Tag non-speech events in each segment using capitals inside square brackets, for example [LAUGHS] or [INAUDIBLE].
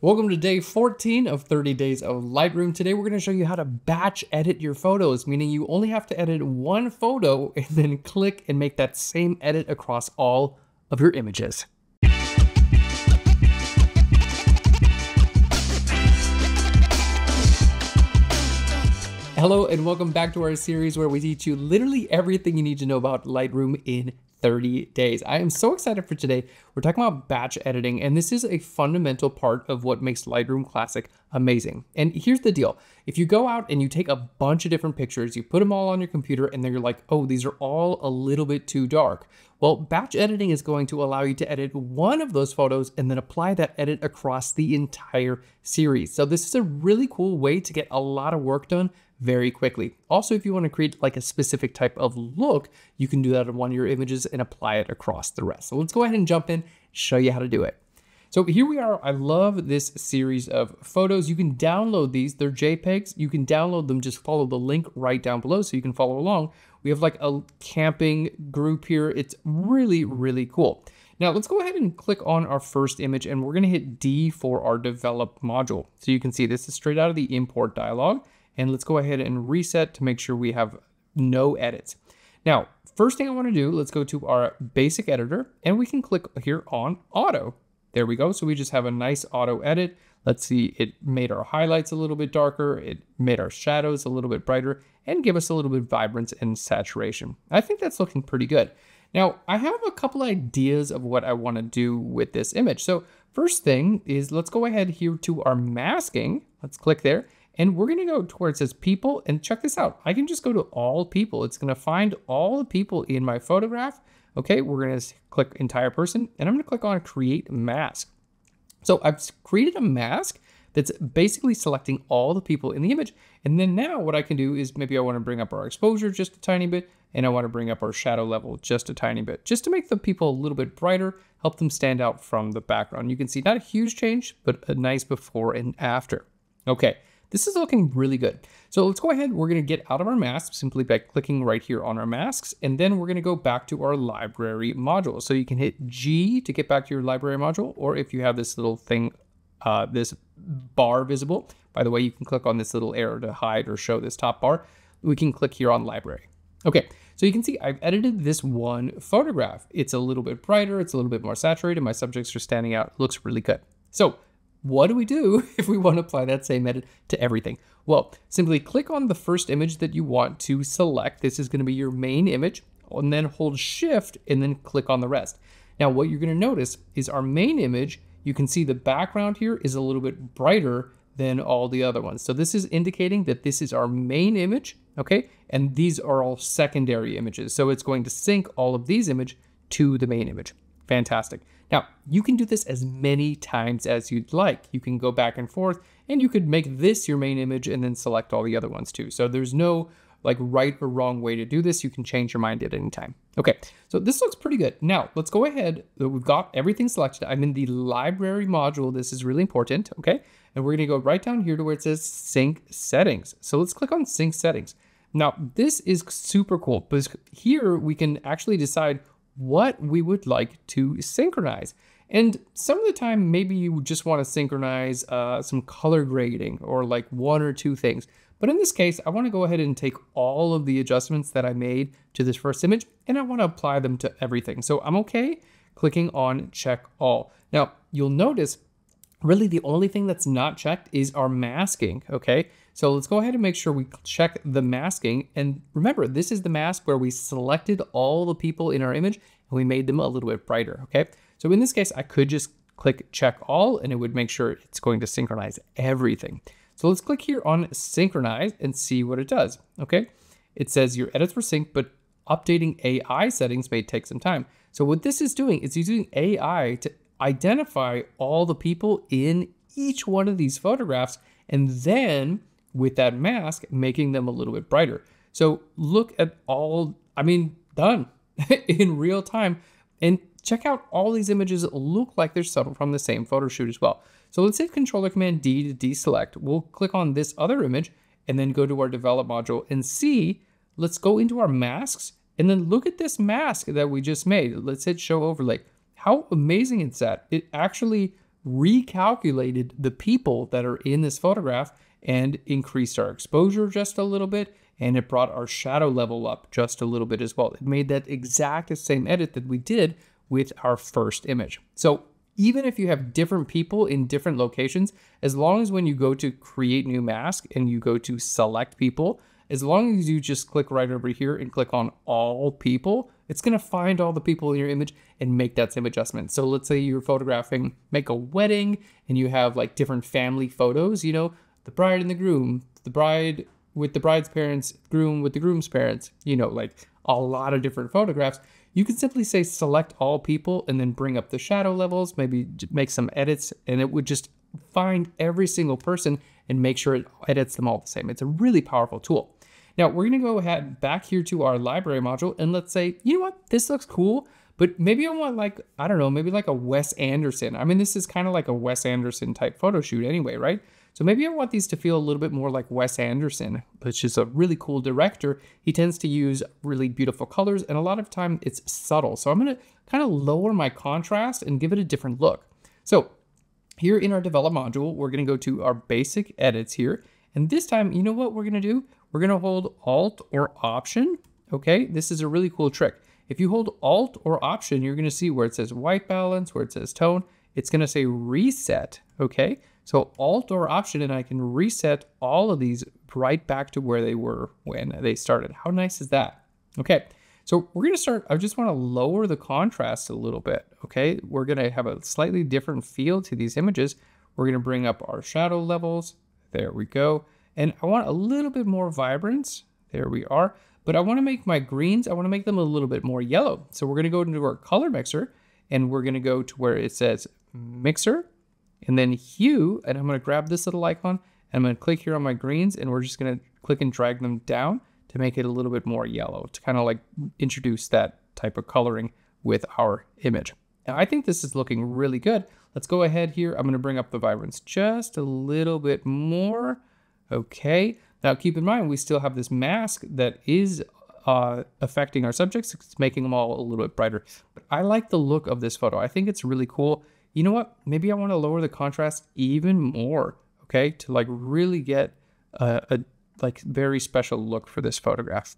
Welcome to day 14 of 30 days of Lightroom. Today we're going to show you how to batch edit your photos, meaning you only have to edit one photo [LAUGHS] and then click and make that same edit across all of your images. Hello and welcome back to our series where we teach you literally everything you need to know about Lightroom in 30 days. I am so excited for today. We're talking about batch editing, and this is a fundamental part of what makes Lightroom Classic amazing. And here's the deal. If you go out and you take a bunch of different pictures, you put them all on your computer, and then you're like, oh, these are all a little bit too dark. Well, batch editing is going to allow you to edit one of those photos and then apply that edit across the entire series. So this is a really cool way to get a lot of work done very quickly. Also, if you want to create like a specific type of look, you can do that on one of your images and apply it across the rest. So let's go ahead and jump in, show you how to do it. So here we are. I love this series of photos. You can download these. They're JPEGs. You can download them. Just follow the link right down below so you can follow along. We have like a camping group here. It's really, really cool. Now let's go ahead and click on our first image and we're going to hit D for our develop module. So you can see this is straight out of the import dialog. And let's go ahead and reset to make sure we have no edits. Now, first thing I want to do, let's go to our basic editor and we can click here on auto. There we go. So we just have a nice auto edit. Let's see, it made our highlights a little bit darker. It made our shadows a little bit brighter and give us a little bit of vibrance and saturation. I think that's looking pretty good. Now, I have a couple ideas of what I want to do with this image. So first thing is let's go ahead here to our masking. Let's click there and we're going to go to where it says people and check this out. I can just go to all people. It's going to find all the people in my photograph. Okay, we're going to click entire person and I'm going to click on create mask. So I've created a mask that's basically selecting all the people in the image. And then now what I can do is maybe I want to bring up our exposure just a tiny bit and I want to bring up our shadow level just a tiny bit, just to make the people a little bit brighter, help them stand out from the background. You can see not a huge change, but a nice before and after. Okay, this is looking really good. So let's go ahead. We're going to get out of our mask simply by clicking right here on our masks. And then we're going to go back to our library module. So you can hit G to get back to your library module. Or if you have this little thing, uh, this bar visible, by the way, you can click on this little arrow to hide or show this top bar. We can click here on library. Okay, so you can see I've edited this one photograph. It's a little bit brighter. It's a little bit more saturated. My subjects are standing out. Looks really good. So what do we do [LAUGHS] if we want to apply that same edit to everything? Well, simply click on the first image that you want to select. This is going to be your main image, and then hold shift and then click on the rest. Now, what you're going to notice is our main image, you can see the background here is a little bit brighter than all the other ones. So this is indicating that this is our main image, okay? And these are all secondary images. So it's going to sync all of these images to the main image. Fantastic. Now, you can do this as many times as you'd like. You can go back and forth, and you could make this your main image and then select all the other ones too. So there's no like right or wrong way to do this. You can change your mind at any time. Okay, so this looks pretty good. Now, let's go ahead. We've got everything selected. I'm in the library module. This is really important, okay? And we're gonna go right down here to where it says sync settings. So let's click on sync settings. Now, this is super cool because here we can actually decide what we would like to synchronize. And some of the time, maybe you just want to synchronize uh, some color grading or like one or two things. But in this case, I want to go ahead and take all of the adjustments that I made to this first image and I want to apply them to everything. So I'm okay clicking on check all. Now, you'll notice really the only thing that's not checked is our masking, okay? So let's go ahead and make sure we check the masking. And remember, this is the mask where we selected all the people in our image and we made them a little bit brighter, okay? So in this case, I could just click check all and it would make sure it's going to synchronize everything. So let's click here on synchronize and see what it does, okay? It says your edits were synced, but updating AI settings may take some time. So what this is doing is using AI to identify all the people in each one of these photographs and then with that mask making them a little bit brighter. So look at all, I mean, done [LAUGHS] in real time and check out all these images that look like they're subtle from the same photo shoot as well. So let's hit Controller Command D to deselect. We'll click on this other image and then go to our develop module and see, let's go into our masks and then look at this mask that we just made. Let's hit show overlay. How amazing is that? It actually recalculated the people that are in this photograph and increased our exposure just a little bit and it brought our shadow level up just a little bit as well. It made that exact same edit that we did with our first image. So even if you have different people in different locations, as long as when you go to create new mask and you go to select people, as long as you just click right over here and click on all people, it's gonna find all the people in your image and make that same adjustment. So let's say you're photographing, make a wedding and you have like different family photos, you know, the bride and the groom, the bride with the bride's parents, groom with the groom's parents, you know, like a lot of different photographs. You can simply say select all people and then bring up the shadow levels, maybe make some edits, and it would just find every single person and make sure it edits them all the same. It's a really powerful tool. Now we're gonna go ahead back here to our library module and let's say, you know what, this looks cool, but maybe I want like, I don't know, maybe like a Wes Anderson. I mean, this is kind of like a Wes Anderson type photo shoot anyway, right? So maybe I want these to feel a little bit more like Wes Anderson, which is a really cool director. He tends to use really beautiful colors and a lot of time it's subtle. So I'm gonna kind of lower my contrast and give it a different look. So here in our develop module, we're gonna go to our basic edits here. And this time, you know what we're gonna do? We're gonna hold Alt or Option, okay? This is a really cool trick. If you hold Alt or Option, you're gonna see where it says white balance, where it says tone, it's gonna say reset, okay? So Alt or Option, and I can reset all of these right back to where they were when they started. How nice is that? Okay, so we're gonna start, I just wanna lower the contrast a little bit, okay? We're gonna have a slightly different feel to these images. We're gonna bring up our shadow levels. There we go. And I want a little bit more vibrance. There we are. But I wanna make my greens, I wanna make them a little bit more yellow. So we're gonna go into our color mixer and we're gonna go to where it says mixer and then hue, and I'm gonna grab this little icon, and I'm gonna click here on my greens, and we're just gonna click and drag them down to make it a little bit more yellow, to kind of like introduce that type of coloring with our image. Now I think this is looking really good. Let's go ahead here. I'm gonna bring up the vibrance just a little bit more. Okay, now keep in mind, we still have this mask that is uh, affecting our subjects. It's making them all a little bit brighter. But I like the look of this photo. I think it's really cool you know what? Maybe I want to lower the contrast even more, okay? To like really get a, a like very special look for this photograph.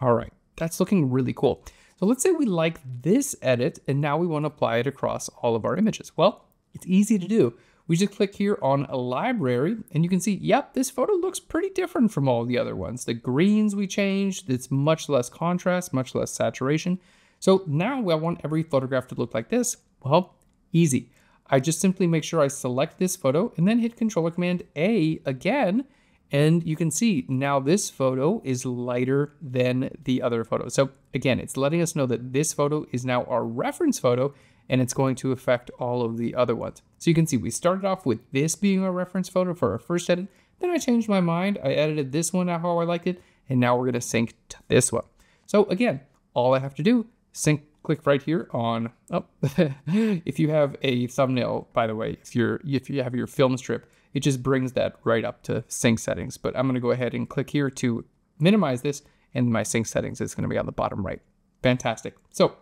All right, that's looking really cool. So let's say we like this edit and now we want to apply it across all of our images. Well, it's easy to do. We just click here on a library and you can see, yep, this photo looks pretty different from all the other ones. The greens we changed, it's much less contrast, much less saturation. So now I want every photograph to look like this. Well, Easy. I just simply make sure I select this photo and then hit Control Command A again. And you can see now this photo is lighter than the other photo. So again, it's letting us know that this photo is now our reference photo and it's going to affect all of the other ones. So you can see we started off with this being our reference photo for our first edit. Then I changed my mind. I edited this one out how I liked it. And now we're going to sync to this one. So again, all I have to do, sync click right here on, oh, [LAUGHS] if you have a thumbnail, by the way, if you're, if you have your film strip, it just brings that right up to sync settings. But I'm gonna go ahead and click here to minimize this and my sync settings is gonna be on the bottom right. Fantastic. So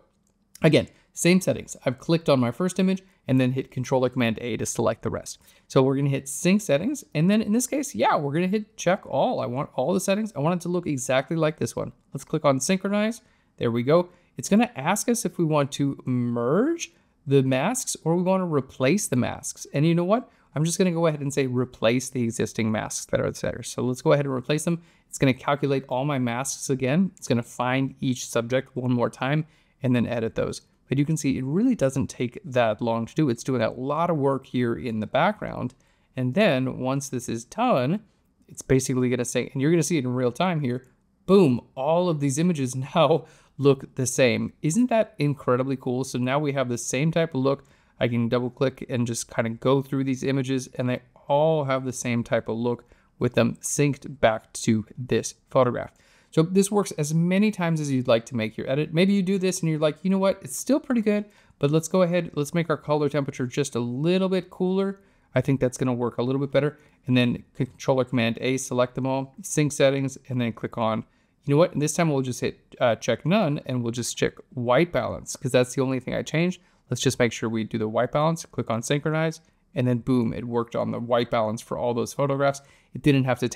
again, same settings. I've clicked on my first image and then hit Control or Command A to select the rest. So we're gonna hit sync settings. And then in this case, yeah, we're gonna hit check all. I want all the settings. I want it to look exactly like this one. Let's click on synchronize. There we go. It's going to ask us if we want to merge the masks or we want to replace the masks. And you know what? I'm just going to go ahead and say replace the existing masks that are there. So let's go ahead and replace them. It's going to calculate all my masks again. It's going to find each subject one more time and then edit those. But you can see it really doesn't take that long to do. It's doing a lot of work here in the background. And then once this is done, it's basically going to say, and you're going to see it in real time here, boom, all of these images [LAUGHS] now look the same. Isn't that incredibly cool? So now we have the same type of look. I can double click and just kind of go through these images and they all have the same type of look with them synced back to this photograph. So this works as many times as you'd like to make your edit. Maybe you do this and you're like, you know what, it's still pretty good, but let's go ahead, let's make our color temperature just a little bit cooler. I think that's gonna work a little bit better. And then Control or Command A, select them all, sync settings, and then click on you know what? And this time we'll just hit uh, check none and we'll just check white balance because that's the only thing I changed. Let's just make sure we do the white balance, click on synchronize, and then boom, it worked on the white balance for all those photographs. It didn't have to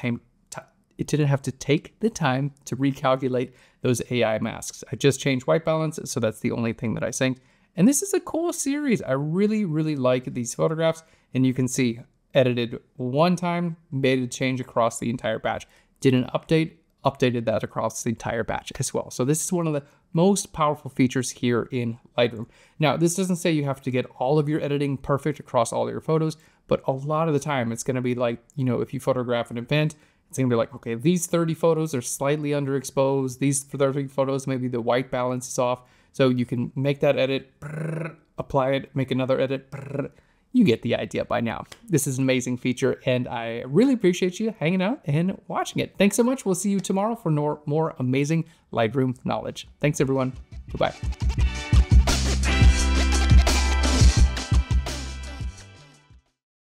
it didn't have to take the time to recalculate those AI masks. I just changed white balance, so that's the only thing that I synced. And this is a cool series. I really, really like these photographs. And you can see edited one time, made a change across the entire batch. Did an update, updated that across the entire batch as well. So this is one of the most powerful features here in Lightroom. Now, this doesn't say you have to get all of your editing perfect across all your photos, but a lot of the time it's gonna be like, you know, if you photograph an event, it's gonna be like, okay, these 30 photos are slightly underexposed. These 30 photos, maybe the white balance is off. So you can make that edit, apply it, make another edit, you get the idea by now. This is an amazing feature, and I really appreciate you hanging out and watching it. Thanks so much. We'll see you tomorrow for more, more amazing Lightroom knowledge. Thanks, everyone. Goodbye.